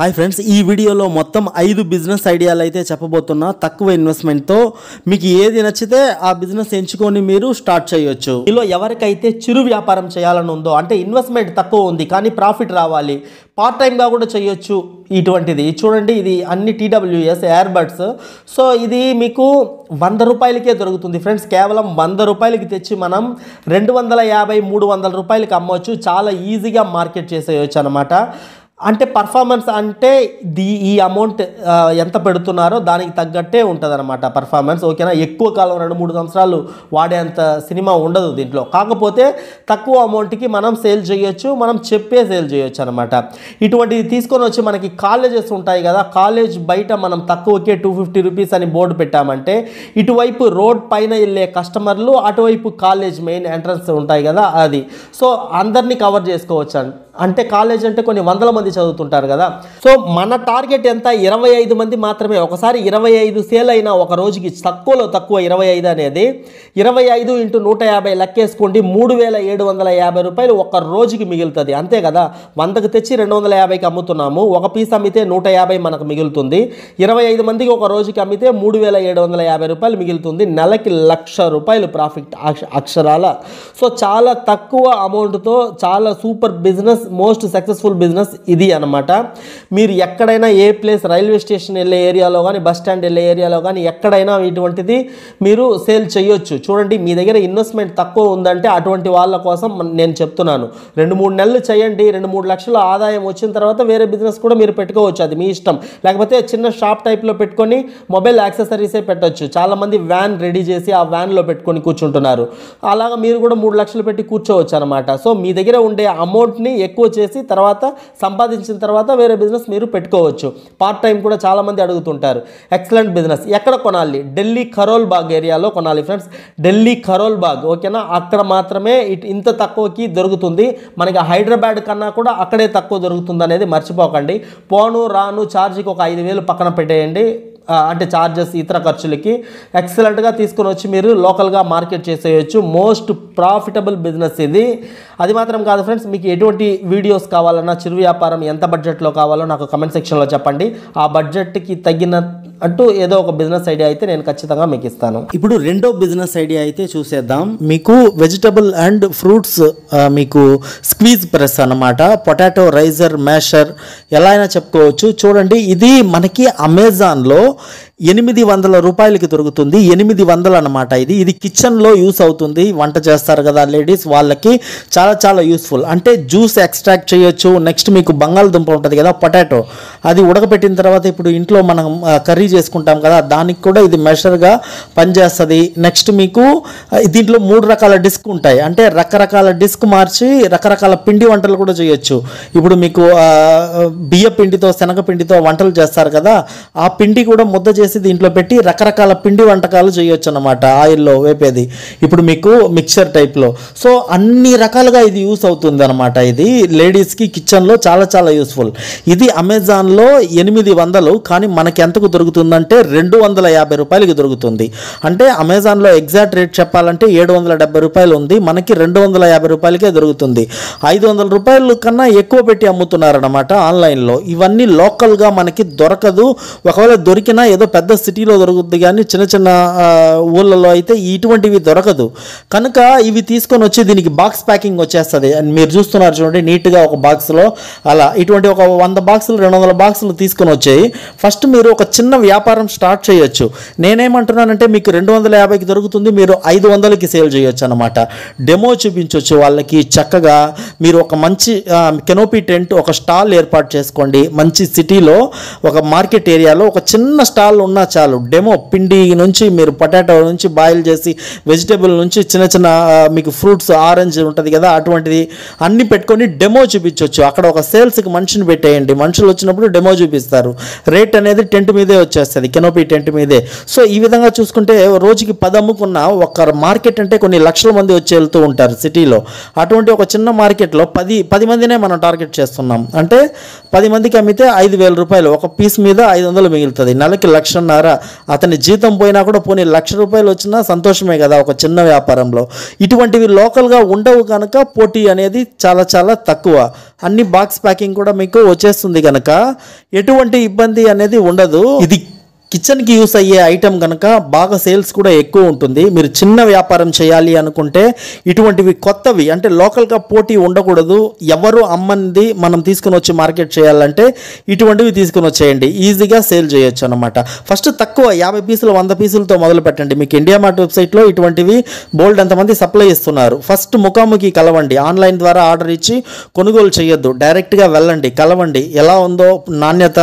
Hi friends ఈ వీడియోలో మొత్తం ఐదు బిజినెస్ ఐడియాలు అయితే చెప్పబోతున్నా. తక్కువ ఇన్వెస్ట్మెంట్తో మీకు ఏది నచ్చితే ఆ బిజినెస్ ఎంచుకొని మీరు స్టార్ట్ చేయొచ్చు. ఇలా ఎవరికైతే చిరు వ్యాపారం చేయాలని ఉందో అంటే ఇన్వెస్ట్మెంట్ తక్కువ ఉంది కానీ ప్రాఫిట్ రావాలి పార్ట్ టైంగా కూడా చేయొచ్చు ఇటువంటిది. చూడండి ఇది అన్ని టీడబ్ల్యూఎస్ ఎయిర్బడ్స్. సో ఇది మీకు వంద రూపాయలకే దొరుకుతుంది ఫ్రెండ్స్. కేవలం వంద రూపాయలకి తెచ్చి మనం రెండు వందల యాభై మూడు వందల రూపాయలకి అమ్మవచ్చు చాలా ఈజీగా మార్కెట్ చేసేయచ్చు అనమాట అంటే పర్ఫార్మెన్స్ అంటే ది ఈ అమౌంట్ ఎంత పెడుతున్నారో దానికి తగ్గట్టే ఉంటుంది అనమాట పర్ఫార్మెన్స్ ఓకేనా? ఎక్కువ కాలం రెండు మూడు సంవత్సరాలు వాడేంత సినిమా ఉండదు దీంట్లో. కాకపోతే తక్కువ అమౌంట్కి మనం సేల్ చేయొచ్చు మనం చెప్పే సేల్ చేయొచ్చు అనమాట ఇటువంటిది తీసుకొని వచ్చి మనకి కాలేజెస్ ఉంటాయి కదా కాలేజ్ బయట మనం తక్కువకే టూ ఫిఫ్టీ రూపీస్ అని బోర్డు పెట్టామంటే ఇటువైపు రోడ్ పైన వెళ్ళే కస్టమర్లు అటువైపు కాలేజ్ మెయిన్ ఎంట్రన్స్ ఉంటాయి కదా అది. సో అందరినీ కవర్ చేసుకోవచ్చు అంటే కాలేజ్ అంటే కొన్ని వందల మంది చదువుతుంటారు కదా. సో మన టార్గెట్ ఎంత? ఇరవై ఐదు మంది మాత్రమే. ఒకసారి ఇరవై ఐదు సేల్ అయినా ఒక రోజుకి తక్కువలో తక్కువ ఇరవై ఐదు అనేది ఇరవై ఐదు ఇంటూ నూట యాభై లెక్కేసుకోండి. మూడు వేల ఏడు వందల యాభై రూపాయలు ఒక రోజుకి మిగులుతుంది. అంతే కదా? వందకు తెచ్చి రెండు వందల యాభైకి అమ్ముతున్నాము. ఒక పీస్ అమ్మితే నూట యాభై మనకు మిగులుతుంది. ఇరవై ఐదు మందికి ఒక రోజుకి అమ్మితే మూడు వేల ఏడు వందల యాభై రూపాయలు మిగులుతుంది. నెలకి లక్ష రూపాయలు ప్రాఫిట్ అక్ష- అక్షరాల. సో చాలా తక్కువ అమౌంట్తో చాలా super business most successful business ఇది అనమాట మీరు ఎక్కడైనా ఏ ప్లేస్ రైల్వే స్టేషన్ వెళ్ళే ఏరియాలో కానీ బస్ స్టాండ్ వెళ్ళే ఏరియాలో కానీ ఎక్కడైనా ఇటువంటిది మీరు సేల్ చేయొచ్చు. చూడండి మీ దగ్గర ఇన్వెస్ట్మెంట్ తక్కువ ఉందంటే అటువంటి వాళ్ళ కోసం నేను చెప్తున్నాను. రెండు మూడు నెలలు చేయండి రెండు మూడు లక్షల ఆదాయం వచ్చిన తర్వాత వేరే బిజినెస్ కూడా మీరు పెట్టుకోవచ్చు. అది మీ ఇష్టం. లేకపోతే చిన్న షాప్ టైప్లో పెట్టుకొని మొబైల్ యాక్సెసరీసే పెట్టొచ్చు. చాలామంది వ్యాన్ రెడీ చేసి ఆ వ్యాన్లో పెట్టుకొని కూర్చుంటున్నారు. అలాగా మీరు కూడా మూడు లక్షలు పెట్టి కూర్చోవచ్చు అనమాట సో మీ దగ్గర ఉండే అమౌంట్ని ఎక్కువ చేసి తర్వాత సంపాదించిన తర్వాత వేరే బిజినెస్ మీరు పెట్టుకోవచ్చు. పార్ట్ టైం కూడా చాలామంది అడుగుతుంటారు. Excellent business. ఎక్కడ కొనాలి? ఢిల్లీ కరోల్ బాగ్ ఏరియాలో కొనాలి ఫ్రెండ్స్ ఢిల్లీ కరోల్ బాగ్ ఓకేనా అక్కడ మాత్రమే ఇట్ ఇంత తక్కువకి దొరుకుతుంది. మనకి హైదరాబాద్ కన్నా కూడా అక్కడే తక్కువ దొరుకుతుంది అనేది మర్చిపోకండి. పోను రాను ఛార్జీకి ఒక ఐదు వేలు పక్కన పెట్టేయండి. అంటే ఛార్జెస్ ఇతర ఖర్చులకి ఎక్సలెంట్గా తీసుకొని వచ్చి మీరు లోకల్గా మార్కెట్ చేసేయచ్చు. మోస్ట్ ప్రాఫిటబుల్ బిజినెస్ ఇది. అది మాత్రం కాదు ఫ్రెండ్స్ మీకు ఎటువంటి వీడియోస్ కావాలన్నా చిరు వ్యాపారం ఎంత బడ్జెట్లో కావాలో నాకు కమెంట్ సెక్షన్లో చెప్పండి. ఆ బడ్జెట్కి తగిన అంటూ ఏదో ఒక బిజినెస్ ఐడియా అయితే నేను ఖచ్చితంగా మీకు ఇస్తాను. ఇప్పుడు రెండో బిజినెస్ ఐడియా అయితే చూసేద్దాం. మీకు వెజిటబుల్ అండ్ ఫ్రూట్స్ మీకు స్క్వీజ్ ప్రెస్ అన్నమాట. పొటాటో రైజర్ మ్యాషర్ ఎలా అయినా చెప్పుకోవచ్చు. చూడండి ఇది మనకి అమెజాన్లో ఎనిమిది వందల రూపాయలకి దొరుకుతుంది. ఎనిమిది వందలు అనమాట ఇది. ఇది కిచెన్లో యూస్ అవుతుంది. వంట చేస్తారు కదా లేడీస్ వాళ్ళకి చాలా చాలా యూస్ఫుల్. అంటే జ్యూస్ ఎక్స్ట్రాక్ట్ చేయొచ్చు. నెక్స్ట్ మీకు బంగాళదుంప ఉంటుంది కదా పొటాటో. అది ఉడకబెట్టిన తర్వాత ఇప్పుడు ఇంట్లో మనం కర్రీ చేసుకుంటాం కదా దానికి కూడా ఇది మెషర్గా పనిచేస్తుంది. నెక్స్ట్ మీకు దీంట్లో మూడు రకాల డిస్క్ ఉంటాయి. అంటే రకరకాల డిస్క్ మార్చి రకరకాల పిండి వంటలు కూడా చేయొచ్చు. ఇప్పుడు మీకు బియ్య పిండితో శనగ పిండితో వంటలు చేస్తారు కదా ఆ పిండి కూడా ముద్ద చేసి దీంట్లో పెట్టి రకరకాల పిండి వంటకాలు చేయొచ్చు అనమాట ఆయిల్లో వేపేది. ఇప్పుడు మీకు మిక్చర్ టైప్లో. సో అన్ని రకాలుగా ఇది యూస్ అవుతుంది అనమాట ఇది. లేడీస్కి కిచెన్లో చాలా చాలా యూస్ఫుల్. ఇది అమెజాన్లో ఎనిమిది వందలు కానీ మనకి ఎంతకు దొరుకుతుంది దొరుకుతుందంటే రెండు వందల యాభై రూపాయలకి దొరుకుతుంది. అంటే అమెజాన్లో ఎగ్జాక్ట్ రేట్ చెప్పాలంటే ఏడు వందల డెబ్బై రూపాయలు ఉంది. మనకి రెండు వందల యాభై రూపాయలకే దొరుకుతుంది. ఐదు వందల రూపాయలు కన్నా ఎక్కువ పెట్టి అమ్ముతున్నారనమాట ఆన్లైన్లో. ఇవన్నీ లోకల్గా మనకి దొరకదు. ఒకవేళ దొరికినా ఏదో పెద్ద సిటీలో దొరుకుతుంది కానీ చిన్న చిన్న ఊళ్ళలో అయితే ఇటువంటివి దొరకదు. కనుక ఇవి తీసుకొని వచ్చి దీనికి బాక్స్ ప్యాకింగ్ వచ్చేస్తుంది. అండ్ మీరు చూస్తున్నారు చూడండి నీట్గా ఒక బాక్స్లో అలా ఇటువంటి ఒక వంద బాక్సులు రెండు వందల బాక్సులు తీసుకొని వచ్చాయి. ఫస్ట్ మీరు ఒక చిన్న వ్యాపారం స్టార్ట్ చేయొచ్చు. నేనేమంటున్నానంటే మీకు రెండు వందల యాభైకి దొరుకుతుంది మీరు ఐదు వందలకి సేల్ చేయొచ్చు అనమాట డెమో చూపించవచ్చు వాళ్ళకి చక్కగా. మీరు ఒక మంచి కెనోపీ టెంట్ ఒక స్టాల్ ఏర్పాటు చేసుకోండి. మంచి సిటీలో ఒక మార్కెట్ ఏరియాలో ఒక చిన్న స్టాల్ ఉన్నా చాలు. డెమో పిండి నుంచి మీరు పొటాటో నుంచి బాయిల్ చేసి వెజిటేబుల్ నుంచి చిన్న చిన్న మీకు ఫ్రూట్స్ ఆరెంజ్ ఉంటుంది కదా అటువంటిది అన్ని పెట్టుకొని డెమో చూపించవచ్చు అక్కడ ఒక సేల్స్కి మనిషిని పెట్టేయండి. మనుషులు వచ్చినప్పుడు డెమో చూపిస్తారు. రేట్ అనేది టెంట్ మీదే వచ్చేస్తుంది. కెనోపీ టెంట్ మీదే. సో ఈ విధంగా చూసుకుంటే రోజుకి పది అమ్ముకున్న ఒక మార్కెట్ అంటే కొన్ని లక్షల మంది వచ్చి వెళ్తూ ఉంటారు సిటీలో. అటువంటి ఒక చిన్న మార్కెట్లో పది పది మందినే మనం టార్గెట్ చేస్తున్నాం. అంటే పది మందికి అమ్మితే ఐదు వేల రూపాయలు. ఒక పీస్ మీద ఐదు వందలు మిగులుతుంది. నెలకి లక్షన్నర. అతని జీతం పోయినా కూడా పోనీ లక్ష రూపాయలు వచ్చినా సంతోషమే కదా ఒక చిన్న వ్యాపారంలో. ఇటువంటివి లోకల్గా ఉండవు కనుక పోటీ అనేది చాలా చాలా తక్కువ. అన్ని బాక్స్ ప్యాకింగ్ కూడా మీకు వచ్చేస్తుంది కనుక ఎటువంటి ఇబ్బంది అనేది ఉండదు. ఇది కిచెన్కి యూస్ అయ్యే ఐటెం కనుక బాగా సేల్స్ కూడా ఎక్కువ ఉంటుంది. మీరు చిన్న వ్యాపారం చేయాలి అనుకుంటే ఇటువంటివి కొత్తవి అంటే లోకల్గా పోటీ ఉండకూడదు. ఎవరు అమ్మంది మనం తీసుకుని వచ్చి మార్కెట్ చేయాలంటే ఇటువంటివి తీసుకుని వచ్చేయండి. ఈజీగా సేల్ చేయొచ్చు అనమాట ఫస్ట్ తక్కువ యాభై పీసులు వంద పీసులతో మొదలు పెట్టండి. మీకు ఇండియా మార్ట్ వెబ్సైట్లో ఇటువంటివి బోల్డ్ ఎంతమంది సప్లై ఇస్తున్నారు. ఫస్ట్ ముఖాముఖి కలవండి. ఆన్లైన్ ద్వారా ఆర్డర్ ఇచ్చి కొనుగోలు చేయొద్దు. డైరెక్ట్గా వెళ్ళండి కలవండి. ఎలా ఉందో నాణ్యత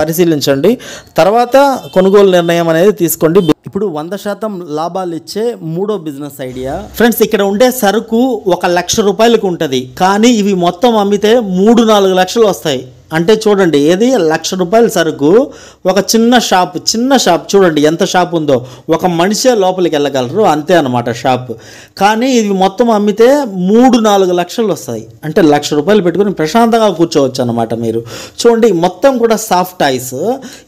పరిశీలించండి. తర్వాత కొనుగోలు నిర్ణయం అనేది తీసుకోండి. ఇప్పుడు వంద శాతం లాభాలు ఇచ్చే మూడో బిజినెస్ ఐడియా. ఫ్రెండ్స్ ఇక్కడ ఉండే సరుకు ఒక లక్ష రూపాయలకు ఉంటుంది. కానీ ఇవి మొత్తం అమ్మితే మూడు నాలుగు లక్షలు వస్తాయి. అంటే చూడండి ఏది? లక్ష రూపాయల సరుకు. ఒక చిన్న షాప్ చిన్న షాప్ చూడండి ఎంత షాప్ ఉందో. ఒక మనిషే లోపలికి వెళ్ళగలరు అంతే అనమాట షాప్. కానీ ఇది మొత్తం అమ్మితే మూడు నాలుగు లక్షలు వస్తాయి. అంటే లక్ష రూపాయలు పెట్టుకుని ప్రశాంతంగా కూర్చోవచ్చు అనమాట మీరు. చూడండి మొత్తం కూడా సాఫ్ట్ టాయ్స్.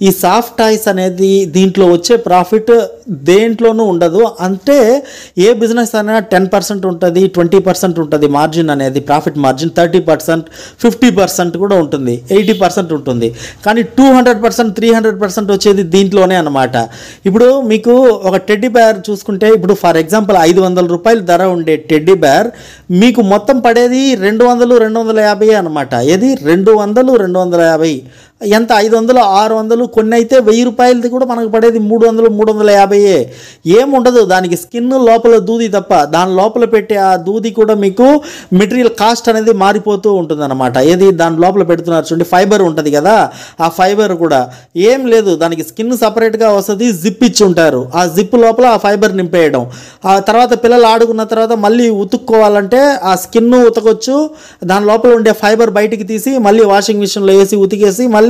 ఈ సాఫ్ట్ టాయ్స్ అనేది దీంట్లో వచ్చే ప్రాఫిట్ దేంట్లోనూ ఉండదు. అంటే ఏ బిజినెస్ అయినా టెన్ పర్సెంట్ ఉంటుంది ట్వంటీ పర్సెంట్ ఉంటుంది మార్జిన్ అనేది profit margin thirty percent fifty percent కూడా ఉంటుంది. ఎయిటీ పర్సెంట్ ఉంటుంది. కానీ two hundred percent three hundred percent వచ్చేది దీంట్లోనే అనమాట ఇప్పుడు మీకు ఒక టెడ్డీ బేర్ చూసుకుంటే ఇప్పుడు ఫర్ ఎగ్జాంపుల్ ఐదు వందల రూపాయల ధర ఉండే టెడ్డీ బేర్ మీకు మొత్తం పడేది రెండు వందలు రెండు వందల యాభై అనమాట ఏది? రెండు వందలు రెండు వందల యాభై. ఎంత? ఐదు వందలు ఆరు వందలు కొన్ని అయితే వెయ్యి రూపాయలది కూడా మనకు పడేది మూడు వందలు మూడు వందల యాభైయే ఏముండదు దానికి స్కిన్ లోపల దూది తప్ప. దాని లోపల పెట్టే ఆ దూది కూడా మీకు మెటీరియల్ కాస్ట్ అనేది మారిపోతూ ఉంటుంది అనమాట ఏది? దాని లోపల పెడుతున్నారు చూడండి ఫైబర్ ఉంటుంది కదా. ఆ ఫైబర్ కూడా. ఏం లేదు దానికి స్కిన్ సపరేట్గా వస్తుంది జిప్ ఇచ్చి ఉంటారు. ఆ జిప్ లోపల ఆ ఫైబర్ నింపేయడం. ఆ తర్వాత పిల్లలు ఆడుకున్న తర్వాత మళ్ళీ ఉతుక్కోవాలంటే ఆ స్కిన్ ఉతకొచ్చు. దాని లోపల ఉండే ఫైబర్ బయటికి తీసి మళ్ళీ వాషింగ్ మిషన్లో వేసి ఉతికేసి మళ్ళీ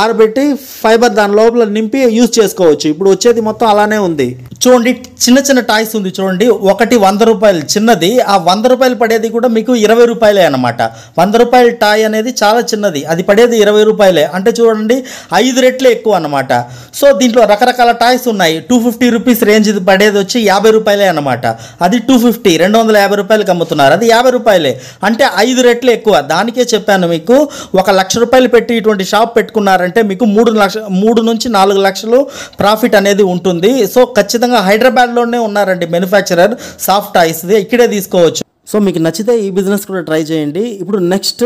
ఆరబెట్టి ఫైబర్ దాని లోపల నింపి యూజ్ చేసుకోవచ్చు. ఇప్పుడు వచ్చేది మొత్తం అలానే ఉంది. చూడండి చిన్న చిన్న టాయ్స్ ఉంది చూడండి. ఒకటి వంద రూపాయలు చిన్నది. ఆ వంద రూపాయలు పడేది కూడా మీకు ఇరవై రూపాయలే అనమాట వంద రూపాయల టాయ్ అనేది చాలా చిన్నది. అది పడేది ఇరవై రూపాయలే. అంటే చూడండి ఐదు రెట్లు ఎక్కువ అనమాట సో దీంట్లో రకరకాల టాయ్స్ ఉన్నాయి. టూ ఫిఫ్టీ రూపీస్ రేంజ్ ఇది పడేది వచ్చి యాభై రూపాయలే అనమాట అది టూ ఫిఫ్టీ రెండు వందల యాభై రూపాయలకి అమ్ముతున్నారు. అది యాభై రూపాయలే. అంటే ఐదు రెట్లు ఎక్కువ. దానికే చెప్పాను మీకు ఒక లక్ష రూపాయలు పెట్టి ఇటువంటి షాప్ పెట్టుకున్నారంటే మీకు మూడు లక్ష మూడు నుంచి నాలుగు లక్షలు ప్రాఫిట్ అనేది ఉంటుంది. సో ఖచ్చితంగా హైదరాబాద్లోనే ఉన్నారండి మ్యానుఫ్యాక్చరర్ సాఫ్ట్ ఐస్ది. ఇక్కడే తీసుకోవచ్చు. సో మీకు నచ్చితే ఈ బిజినెస్ కూడా ట్రై చేయండి. ఇప్పుడు నెక్స్ట్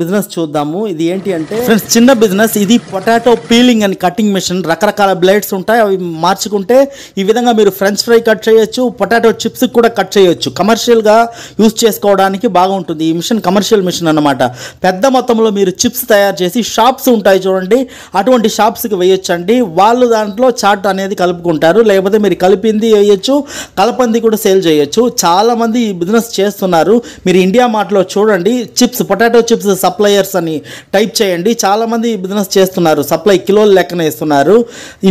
బిజినెస్ చూద్దాము. ఇది ఏంటి అంటే ఫ్రెండ్స్ చిన్న బిజినెస్ ఇది potato peeling and cutting machine. రకరకాల బ్లేడ్స్ ఉంటాయి అవి మార్చుకుంటే ఈ విధంగా మీరు ఫ్రెంచ్ ఫ్రై కట్ చేయొచ్చు పొటాటో చిప్స్ కూడా కట్ చేయొచ్చు. కమర్షియల్గా యూస్ చేసుకోవడానికి బాగుంటుంది. ఈ మిషన్ కమర్షియల్ మిషన్ అన్నమాట. పెద్ద మొత్తంలో మీరు చిప్స్ తయారు చేసి షాప్స్ ఉంటాయి చూడండి అటువంటి షాప్స్కి వేయొచ్చండి. వాళ్ళు దాంట్లో చాట్ అనేది కలుపుకుంటారు లేకపోతే మీరు కలిపింది వేయొచ్చు కలపంది కూడా సేల్ చేయొచ్చు. చాలామంది ఈ బిజినెస్ చేస్తున్నారు. మీరు ఇండియా మార్ట్లో చూడండి చిప్స్ పొటాటో చిప్స్ సప్లయర్స్ అని టైప్ చేయండి. చాలామంది బిజినెస్ చేస్తున్నారు. సప్లై కిలోల లెక్కన ఇస్తున్నారు.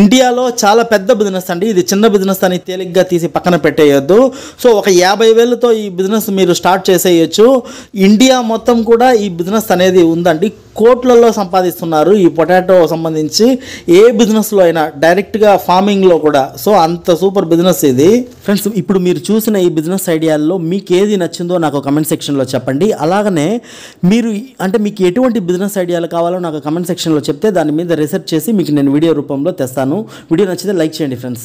ఇండియాలో చాలా పెద్ద బిజినెస్ అండి. ఇది చిన్న బిజినెస్ అని తేలిగ్గా తీసి పక్కన పెట్టేయొద్దు. సో ఒక యాభై వేలతో ఈ బిజినెస్ మీరు స్టార్ట్ చేసేయచ్చు. ఇండియా మొత్తం కూడా ఈ బిజినెస్ అనేది ఉందండి. కోట్లలో సంపాదిస్తున్నారు ఈ పొటాటో సంబంధించి. ఏ బిజినెస్లో అయినా డైరెక్ట్గా ఫార్మింగ్లో కూడా. సో అంత సూపర్ బిజినెస్ ఇది. ఫ్రెండ్స్ ఇప్పుడు మీరు చూసిన ఈ బిజినెస్ ఐడియాల్లో మీకు ఏది నచ్చిందో నాకు కమెంట్ సెక్షన్లో చెప్పండి. అలాగనే మీరు అంటే మీకు ఎటువంటి బిజినెస్ ఐడియాలు కావాలో నాకు కమెంట్ సెక్షన్లో చెప్తే దాని మీద రీసెర్చ్ చేసి మీకు నేను వీడియో రూపంలో తెస్తాను. వీడియో నచ్చితే లైక్ చేయండి ఫ్రెండ్స్